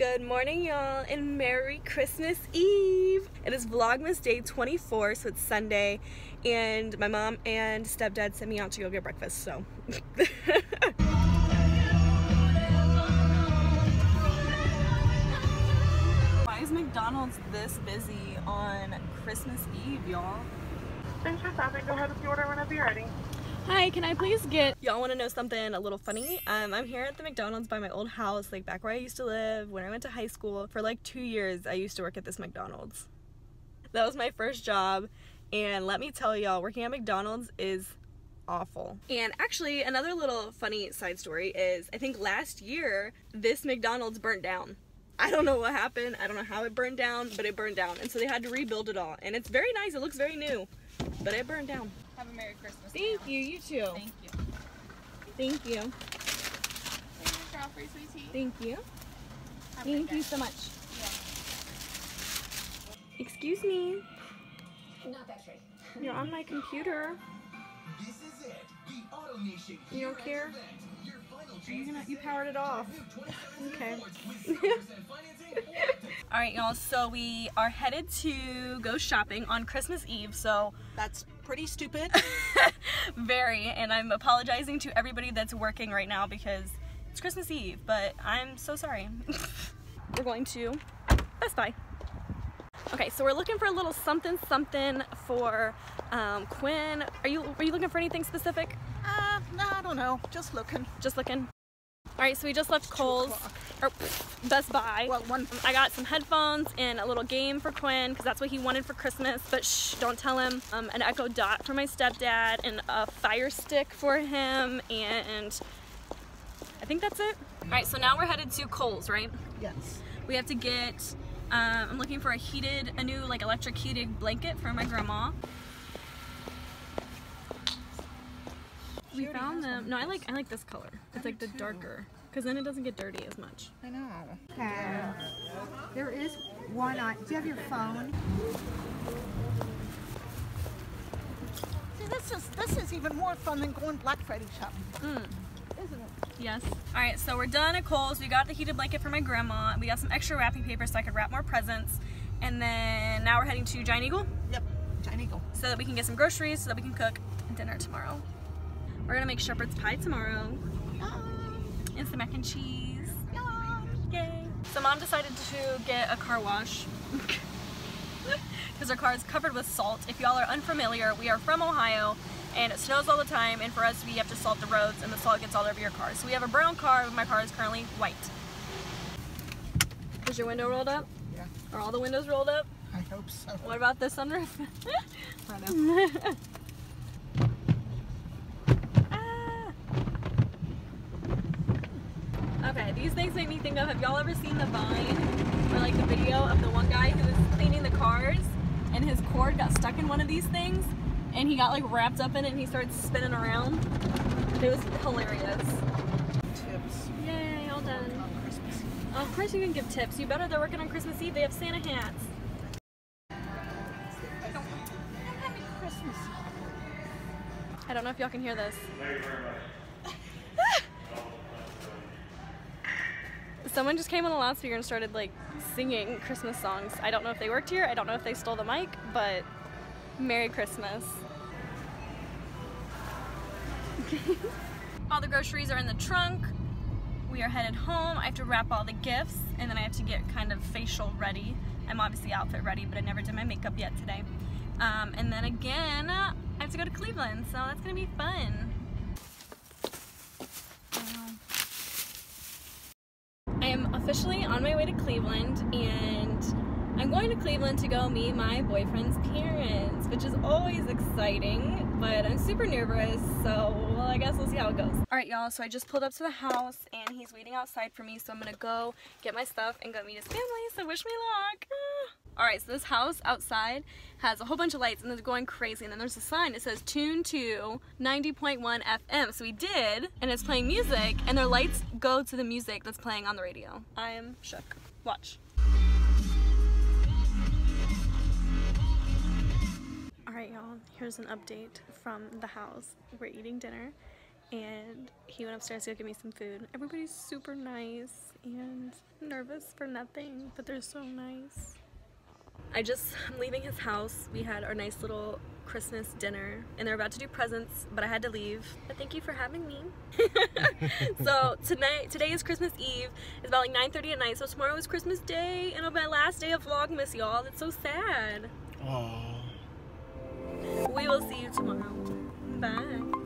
Good morning, y'all, and Merry Christmas Eve! It is Vlogmas Day 24, so it's Sunday, and my mom and stepdad sent me out to go get breakfast, so. Why is McDonald's this busy on Christmas Eve, y'all? Thanks for stopping. Go ahead with your order whenever you're ready. Hi, can I please get y'all want to know something a little funny? Um, I'm here at the McDonald's by my old house, like back where I used to live when I went to high school. For like two years, I used to work at this McDonald's. That was my first job, and let me tell y'all, working at McDonald's is awful. And actually, another little funny side story is I think last year this McDonald's burnt down. I don't know what happened. I don't know how it burned down, but it burned down. And so they had to rebuild it all. And it's very nice. It looks very new, but it burned down. Have a Merry Christmas. Thank you. You too. Thank you. Thank you. Favorite drop for your sweet tea? Thank you. Have Thank you so much. Excuse me. Not that straight. You're on my computer. This is it, the Auto Nation You don't year-end care? Event. You're gonna, you powered it off. Okay. Fords with 0% financing or up to All right, y'all. So we are headed to go shopping on Christmas Eve. So That's pretty stupid. very, and I'm apologizing to everybody that's working right now because it's Christmas Eve. But I'm so sorry. we're going to Best Buy. Okay, so we're looking for a little something something for um, Quinn. Are you are you looking for anything specific? Uh, no, I don't know. Just looking. Just looking. All right, so we just left Kohl's or Best Buy. Well, one. I got some headphones and a little game for Quinn because that's what he wanted for Christmas. But shh, don't tell him. Um, an Echo Dot for my stepdad and a Fire Stick for him, and I think that's it. All right, so now we're headed to Kohl's, right? Yes. We have to get. Um, I'm looking for a heated, a new like electric heated blanket for my grandma. We found them. No, I like. I like this color. It's like the too. darker, because then it doesn't get dirty as much. I know. Okay. There is one on. Do you have your phone? See, this is this is even more fun than going Black Friday shopping, Mm. isn't it? Yes. All right, so we're done at Kohl's. We got the heated blanket for my grandma. We got some extra wrapping paper so I could wrap more presents. And then now we're heading to Giant Eagle Yep. Giant Eagle. so that we can get some groceries so that we can cook dinner tomorrow. We're gonna make shepherd's pie tomorrow and some mac and cheese. Yay. So mom decided to get a car wash because our car is covered with salt. If y'all are unfamiliar, we are from Ohio and it snows all the time and for us we have to salt the roads and the salt gets all over your car. So we have a brown car, but my car is currently white. Is your window rolled up? Yeah. Are all the windows rolled up? I hope so. What about the sunroof? I know. Ah. Okay, these things make me think of, have y'all ever seen the Vine? Or like the video of the one guy who was cleaning the cars and his cord got stuck in one of these things and he got like wrapped up in it and he started spinning around. It was hilarious. Tips Yay, all done. on Christmas. Oh, of course you can give tips. You better they're working on Christmas Eve. They have Santa hats. I don't, I don't have any Christmas. I don't know if y'all can hear this. Someone just came on the loudspeaker and started like singing Christmas songs. I don't know if they worked here. I don't know if they stole the mic, but Merry Christmas. all the groceries are in the trunk. We are headed home. I have to wrap all the gifts and then I have to get kind of facial ready. I'm obviously outfit ready, but I never did my makeup yet today. Um, and then again, I have to go to Cleveland, so that's gonna be fun. Um, I am officially on my way to Cleveland, and I'm going to Cleveland to go meet my boyfriend's parents, which is always exciting, but I'm super nervous, so well, I guess we'll see how it goes. All right, y'all, so I just pulled up to the house, and he's waiting outside for me, so I'm gonna go get my stuff and go meet his family, so wish me luck. Ah. Ah. All right, so this house outside has a whole bunch of lights and they're going crazy. And then there's a sign that says tune to 90.1 FM. So we did, and it's playing music, and their lights go to the music that's playing on the radio. I am shook. Watch. All right, y'all, here's an update from the house. We're eating dinner, and he went upstairs to go get me some food. Everybody's super nice and nervous for nothing, but they're so nice. I just, I'm leaving his house. We had our nice little Christmas dinner and they're about to do presents, but I had to leave. But thank you for having me. so tonight, today is Christmas Eve. It's about like 9.30 at night, so tomorrow is Christmas Day and it'll be my last day of Vlogmas, y'all. That's so sad. Aww. We will see you tomorrow. Bye.